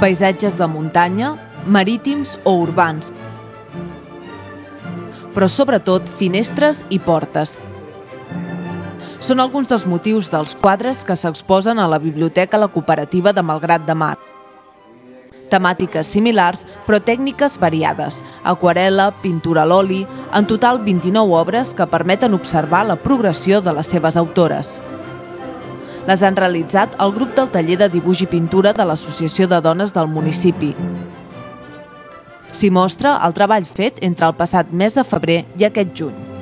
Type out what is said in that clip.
paisatges de muntanya, marítims o urbans, però sobretot finestres i portes. Són alguns dels motius dels quadres que s'exposen a la Biblioteca La Cooperativa de Malgrat de Mar. Temàtiques similars, però tècniques variades. Aquarela, pintura a l'oli, en total 29 obres que permeten observar la progressió de les seves autores. Les han realitzat el grup del taller de dibuix i pintura de l'Associació de Dones del municipi. S'hi mostra el treball fet entre el passat mes de febrer i aquest juny.